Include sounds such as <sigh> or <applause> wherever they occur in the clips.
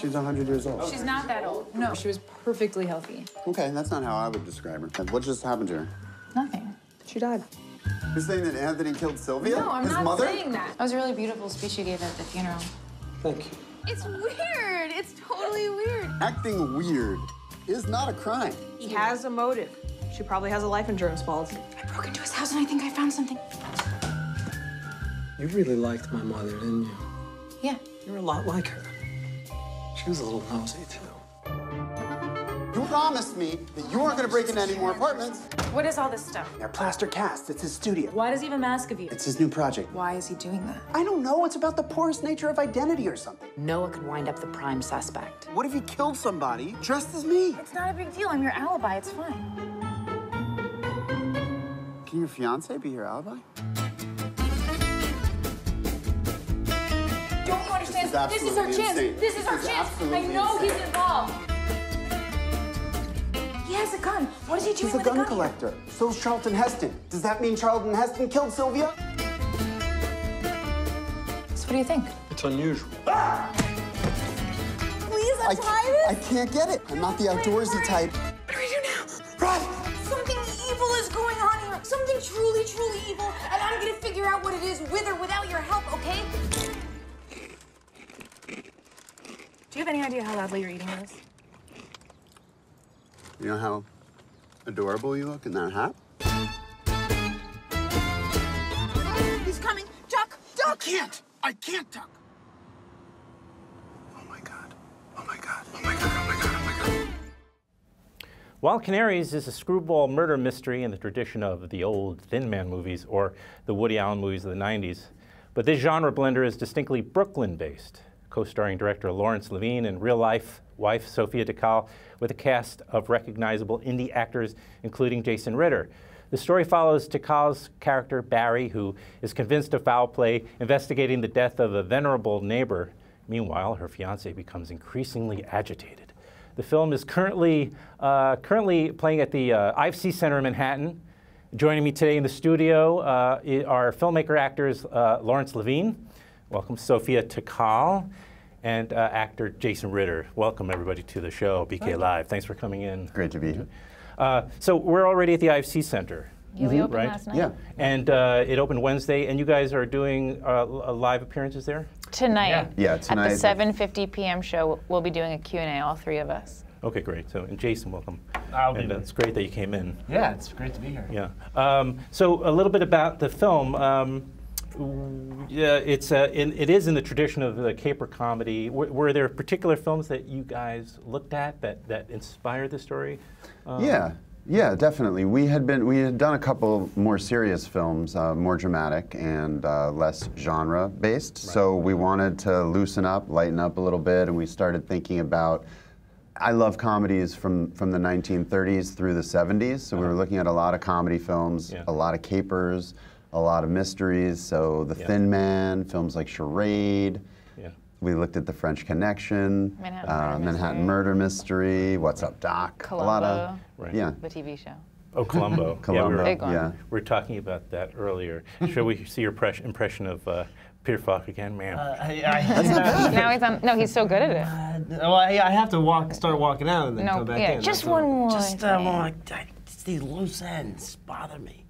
She's 100 years old. She's not that old. No, she was perfectly healthy. Okay, that's not how I would describe her. What just happened to her? Nothing. She died. You're saying that Anthony killed Sylvia? No, I'm His not mother? saying that. That was a really beautiful speech you gave at the funeral. Thank you. It's weird. It's totally weird. Acting weird is not a crime. He has a motive. She probably has a life insurance policy. I broke into his house and I think I found something. You really liked my mother, didn't you? Yeah. You're a lot like her. She was a little nosy, too. You promised me that you weren't going to break into any more apartments. What is all this stuff? They're plaster cast. It's his studio. Why does he have a mask of you? It's his new project. Why is he doing that? I don't know. It's about the porous nature of identity or something. Noah could wind up the prime suspect. What if he killed somebody dressed as me? It's not a big deal. I'm your alibi. It's fine. Can your fiance be your alibi? Don't? This is our chance. insane. This is our This is chance. I absolutely know he's involved. He has a gun. What is he doing He's a with gun a gun? collector. So's Charlton Heston. Does that mean Charlton Heston killed Sylvia? So what do you think? It's unusual. Ah! Please, I, I can't get it. I'm not the outdoorsy type. What do we do now? Run! Something evil is going on here. Something truly, truly evil. And I'm gonna figure out what it is with or without your help, okay? You have any idea how loudly you're eating this? You know how adorable you look in that hat? He's coming. Duck! Duck! I can't. I can't duck. Oh my god. Oh my god. Oh my god. Oh my god. Oh my god. Wild Canaries is a screwball murder mystery in the tradition of the old Thin Man movies or the Woody Allen movies of the 90s. But this genre blender is distinctly Brooklyn based, co starring director Lawrence Levine and real life wife Sophia Takal, with a cast of recognizable indie actors, including Jason Ritter. The story follows Takal's character, Barry, who is convinced of foul play, investigating the death of a venerable neighbor. Meanwhile, her fiance becomes increasingly agitated. The film is currently, uh, currently playing at the uh, IFC Center in Manhattan. Joining me today in the studio uh, are filmmaker actors uh, Lawrence Levine, welcome Sophia Takal, and uh, actor Jason Ritter. Welcome everybody to the show, BK Live. Thanks for coming in. Great to be here. Uh, so we're already at the IFC Center. Yeah, we opened right? last night. Yeah. And uh, it opened Wednesday, and you guys are doing uh, live appearances there? Tonight, Yeah, at tonight. the 7:50 p.m. show, we'll be doing a Q&A, all three of us. Okay, great. So, and Jason, welcome. I'll be and there. it's great that you came in. Yeah, it's great to be here. Yeah. Um, so a little bit about the film. Um, w- yeah, it's uh, in, it is in the tradition of the caper comedy. W- were there particular films that you guys looked at that, that inspired the story? Um, Yeah, yeah, definitely. We had been we had done a couple more serious films, uh, more dramatic and uh, less genre based. So we wanted to loosen up, lighten up a little bit, and we started thinking about. I love comedies from from the 1930s through the 70s. So we were looking at a lot of comedy films, Yeah. a lot of capers, a lot of mysteries. So The Yeah. Thin Man, films like Charade. Yeah. We looked at The French Connection, Manhattan uh, Murder Manhattan Mystery. Murder Mystery, What's Up Doc? A lot of Right. yeah. The TV show. Oh, Columbo. <laughs> yeah, we Columbo, were, Big one. yeah. we were talking about that earlier. Shall we see your pres- impression of uh, Peter Falk again, ma'am? Uh, I, I, now he's on. No, he's so good at it. uh, well, I, I have to walk, start walking out and then No, come back yeah, in. just that's all. one more Just uh, thing. well, I, I, these loose ends bother me.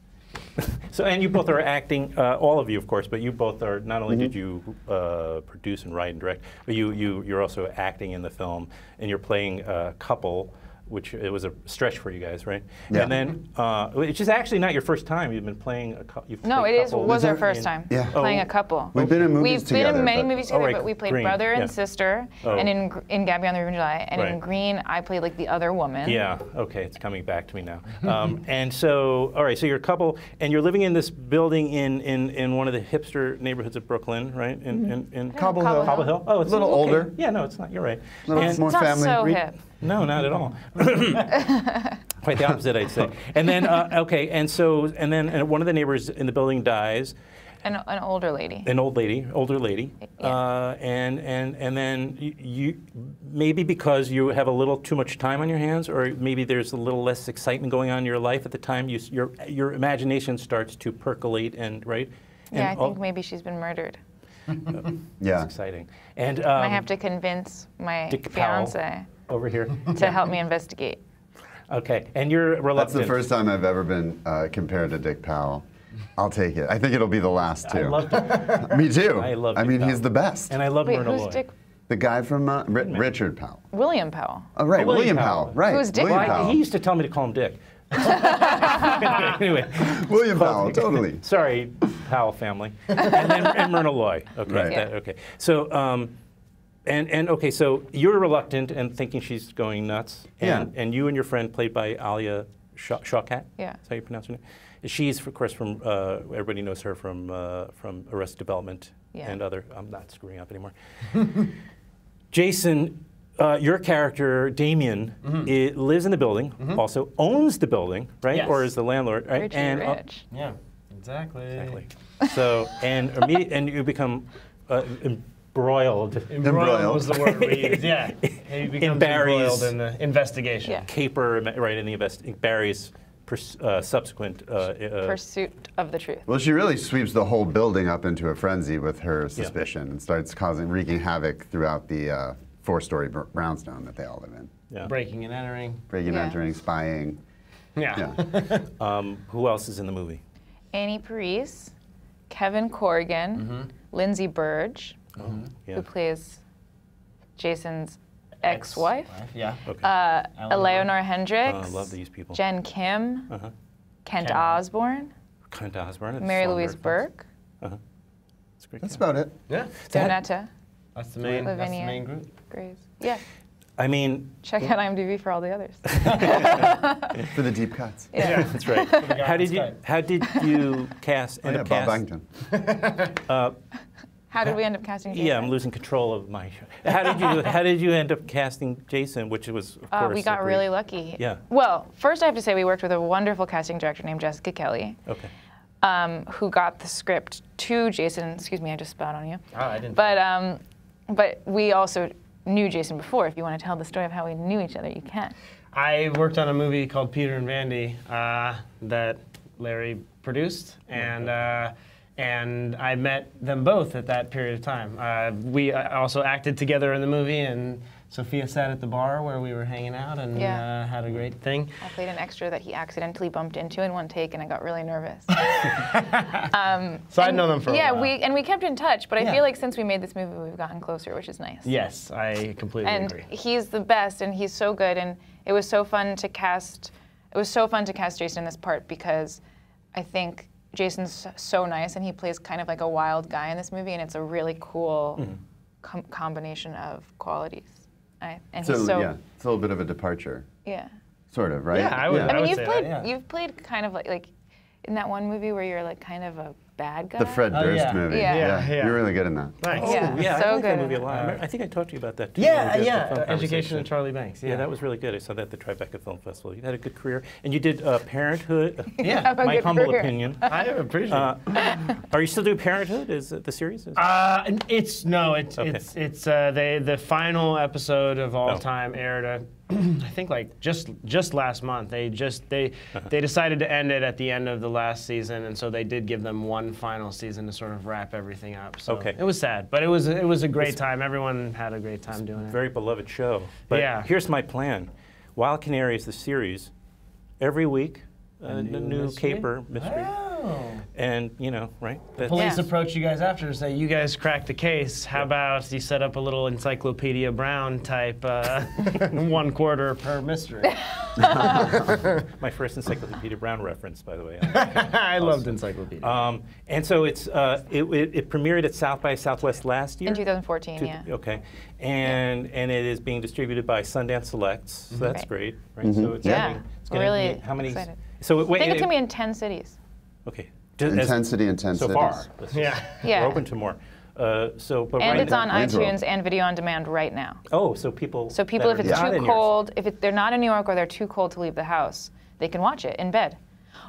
<laughs> So, and you both are acting, uh, all of you, of course, but you both are, not only Mm-hmm. did you uh, produce and write and direct, but you, you, you're also acting in the film, and you're playing a couple, which it was a stretch for you guys, right? Yeah. And then, uh, which is actually not your first time, you've been playing a couple. No, it is. Was our first time Yeah. playing Oh. a couple. We've been in movies We've together. been in many but- movies Oh, together, right, but we played Green, brother yeah. and sister, Oh. and in Gr- in Gabby on the River in July, and in Green I played like the other woman. Yeah, okay, it's coming back to me now. Um, <laughs> and so, all right, so you're a couple, and you're living in this building in, in, in one of the hipster neighborhoods of Brooklyn, right? In, in, in Cobble Cobble Hill. Cobble Hill? Oh, it's A little okay. older. Yeah, no, it's not. You're right. Little And- more It's not family. so hip. No, not at all. <coughs> Quite the opposite, I'd say. And then, uh, okay, and so, and then and one of the neighbors in the building dies, An, an older lady. an old lady, older lady, Yeah. uh, and and and then you, you maybe because you have a little too much time on your hands, or maybe there's a little less excitement going on in your life at the time. You, your your imagination starts to percolate and right. yeah, I And all- think maybe she's been murdered. Yeah. It's exciting. And um, I have to convince my Dick Powell. Fiance over here. to help me investigate. Okay, and you're reluctant. That's the first time I've ever been uh, compared to Dick Powell. I'll take it. I think it'll be the last too. I love Dick, <laughs> Me too. I love I Dick mean, Powell. he's the best. and I love Wait, Myrna who's Loy. Dick? the guy from uh, Ri- Richard Powell. William Powell. Oh, right, William William, Powell. Powell. Right. Who's Dick William Why- Powell. he used to tell me to call him Dick. <laughs> <laughs> anyway, William Powell. Totally. sorry, Powell family, and then and Myrna Loy. Okay, Right. that- okay. So, um, and and okay, so you're reluctant and thinking she's going nuts, and Yeah. and you and your friend, played by Alia Shawkat. Yeah. Is how you pronounce her name? She's, of course, from uh, everybody knows her from uh, from Arrested Development Yeah. and other. I'm not screwing up anymore. <laughs> Jason, uh, your character Damien i- lives in the building, also owns the building, right, Yes. or is the landlord, right? Richie and uh, Rich. Yeah, exactly. exactly. <laughs> So and immediate, and you become uh, embroiled, Embroiled, Embroiled. was the word we used. <laughs> Yeah, he becomes Barry's- embroiled in the investigation. Yeah. caper, right in the invest Barry's pers- uh, subsequent uh, uh, Pursuit of the truth. Well, she really sweeps the whole building up into a frenzy with her suspicion and starts causing, wreaking havoc throughout the uh, four-story brownstone that they all live in. yeah. Breaking and entering. Breaking, Yeah. entering, spying. Yeah. Yeah. <laughs> Um, who else is in the movie? Annie Parisse, Kevin Corrigan, Lindsay Burdge, Yeah. who plays Jason's ex-wife, Yeah. Okay. uh, Eleanor. Eleanor Hendricks, Oh, I love these people. Jen Kim, Uh-huh. Kent Ken. Osborne, Clint Osborne. Mary Louise very fun. Burke, It's a great. That's about it. Yeah. Donetta That's the main. That's the main group. Grace. Yeah, I mean, check out IMDb for all the others. <laughs> For the deep cuts. Yeah. that's right. how did you how did you cast Oh, end yeah, up Bob cast- Langton. How did we end up casting Jason? Yeah, I'm losing control of my. <laughs> How did you How did you end up casting Jason? Which was of Uh, course we got really lucky. Yeah. Well, first I have to say we worked with a wonderful casting director named Jessica Kelly, Okay. um, who got the script to Jason. Excuse me, I just spat on you. Oh, I didn't. But um, but we also knew Jason before. If you want to tell the story of how we knew each other, you can. I worked on a movie called Peter and Vandy uh, that Larry produced, and uh, and I met them both at that period of time. Uh, we uh, also acted together in the movie, and Sophia sat at the bar where we were hanging out and Yeah. uh, had a great thing. I played an extra that he accidentally bumped into in one take, and I got really nervous. <laughs> So I'd known them for yeah, a while. we and we kept in touch. But I Yeah. feel like since we made this movie, we've gotten closer, which is nice. Yes, I completely and agree. And he's the best and he's so good and it was so fun to cast it was so fun to cast jason in this part because i think jason's so nice and he plays kind of like a wild guy in this movie and it's a really cool Mm-hmm. com- combination of qualities I, and So, he's so yeah, it's a little bit of a departure, yeah. sort of, right? Yeah, I would- i mean would you've say played that, yeah. you've played kind of like like in that one movie where you're like kind of a bad guy The Fred Oh, Durst yeah. movie. Yeah. Yeah, yeah. You're really good in that. Nice. Yeah. Oh, yeah, I so like that good. movie a lot. I I think I talked to you about that too. Yeah, when we did the yeah. film Education conversation. of Charlie Banks. Yeah, Yeah, that was really good. I saw that at the Tribeca Film Festival. You had a good career, and you did uh, Parenthood. <laughs> Yeah. <laughs> Have a My good humble career. opinion. <laughs> I appreciate Uh, it. are you still doing Parenthood? Is it the series? Is- Uh, it's no, it's Okay. it's it's uh, they the final episode of all Oh. time aired. Uh, <clears throat> I think like just just last month. They just they Uh-huh. they decided to end it at the end of the last season, and so they did give them one final season to sort of wrap everything up. So Okay. it was sad, but it was it was a great time. Everyone had a great time doing it. very beloved show. But Yeah. here's my plan: Wild Canary is the series, every week, a, n- new new, mystery? caper mystery, Oh. and you know, right? The Police Yeah. approach you guys after and say, "You guys cracked the case. How about you set up a little Encyclopedia Brown type uh, <laughs> one quarter per mystery?" <laughs> my first Encyclopedia Brown reference, by the way. <laughs> I loved Encyclopedia. um, and so it's uh, it, it, it premiered at South by Southwest last year. in 2014 Two- yeah Okay, and and it is being distributed by Sundance Selects. So that's Right. great, right? So it's Yeah. getting, it's getting really how many? excited. So wait, i think and it's going to be in 10 cities okay. Just as- Intensity, intensity. So far, yeah. yeah we're open to more. Uh, so, but and right it's on Wayne's iTunes and video on demand right now. Oh, so people. So people, if it's too cold, if it, they're not in New York or they're too cold to leave the house, they can watch it in bed.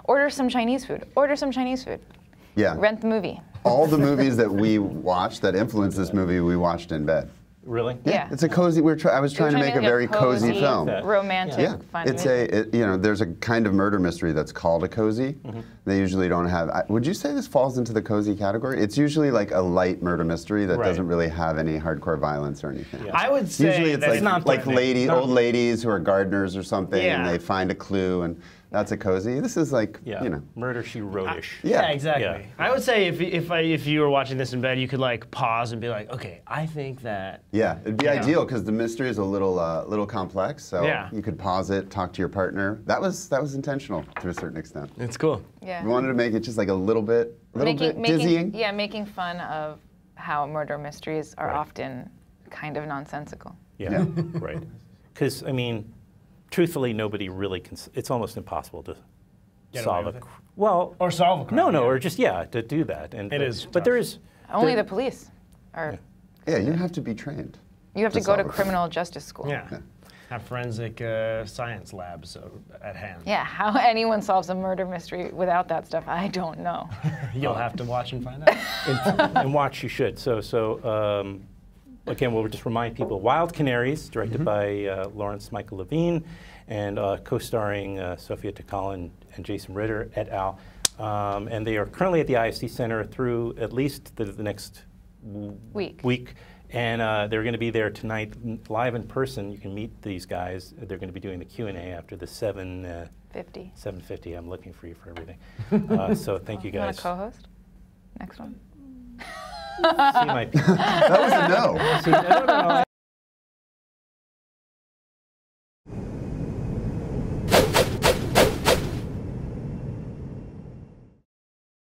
Order some Chinese food. Order some Chinese food. Yeah. Rent the movie. All the <laughs> movies that we watched that influenced this movie, we watched in bed. Really? Yeah. It's a cozy. We're try, I was trying to make a very cozy, film. romantic, Yeah, fun. it's movie. a it, you know there's a kind of murder mystery that's called a cozy. Mm-hmm. They usually don't have. I- Would you say this falls into the cozy category? It's usually like a light murder mystery that Right. doesn't really have any hardcore violence or anything. Yeah. I would say Usually it's that's like not like lady old ladies who are gardeners or something, Yeah. and they find a clue, and that's a cozy. This is like Yeah. you know Murder She Wrote-ish. Yeah, Yeah. exactly. Yeah. I would say if if I, if you were watching this in bed, you could like pause and be like, okay, I think that. Yeah, it'd be ideal because the mystery is a little uh, little complex. So Yeah. you could pause it, talk to your partner. That was that was intentional to a certain extent. It's cool. yeah. We wanted to make it just like a little bit, a little making, bit making, dizzying. Yeah, making fun of how murder mysteries are Right. often kind of nonsensical. Yeah, <laughs> right. Because I mean, truthfully, nobody really can. It's almost impossible to Get solve a. with Well, Or solve a crime. no, no, yeah. or just yeah, to do that. And It but, is But tough. is. Only there- the police are. Yeah, you have to be trained. You have to to go to solve crime. criminal justice school. Yeah. Have forensic uh, science labs uh, at hand. Yeah, how anyone solves a murder mystery without that stuff, I don't know. <laughs> You'll have to watch and find out. <laughs> and, and watch you should. So, so um, again, we'll just remind people: Wild Canaries, directed by uh, Lawrence Michael Levine, and uh, co-starring uh, Sophia Takalin and Jason Ritter et al. Um, and they are currently at the IFC Center through at least the, the next w- Week. Week. And uh, they're going to be there tonight, n- live in person. You can meet these guys. They're going to be doing the Q and A after the seven uh, 50. 750. I'm looking for you for everything. <laughs> Uh, so thank you You want guys. to co-host? Next one. <laughs> See my That was a no. See, no, no, no,